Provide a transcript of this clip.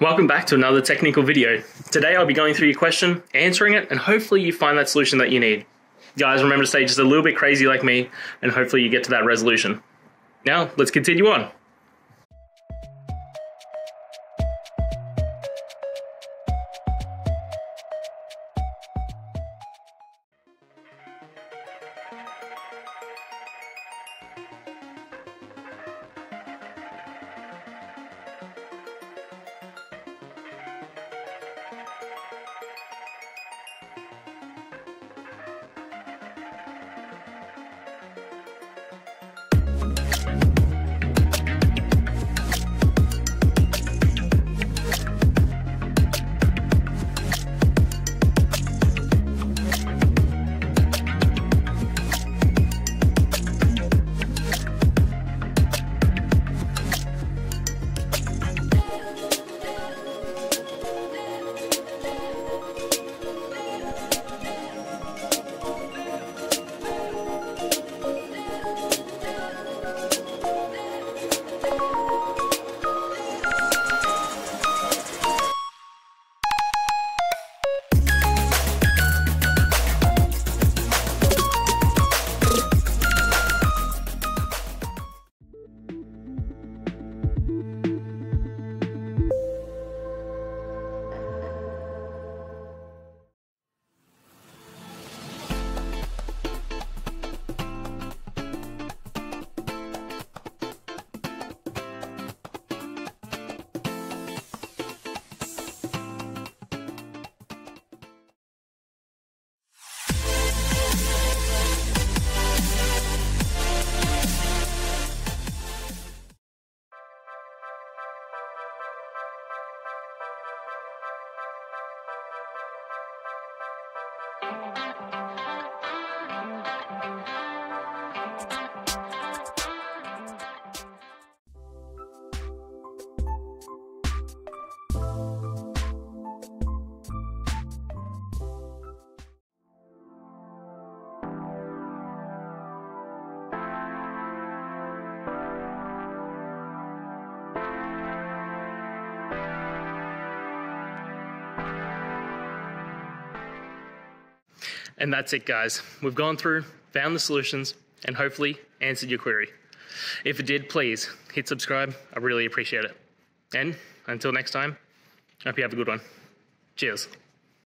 Welcome back to another technical video. Today I'll be going through your question, answering it, and hopefully you find that solution that you need. Guys, remember to stay just a little bit crazy like me, and hopefully you get to that resolution. Now, let's continue on. And that's it, guys. We've gone through, found the solutions, and hopefully answered your query. If it did, please hit subscribe. I really appreciate it. And until next time, I hope you have a good one. Cheers.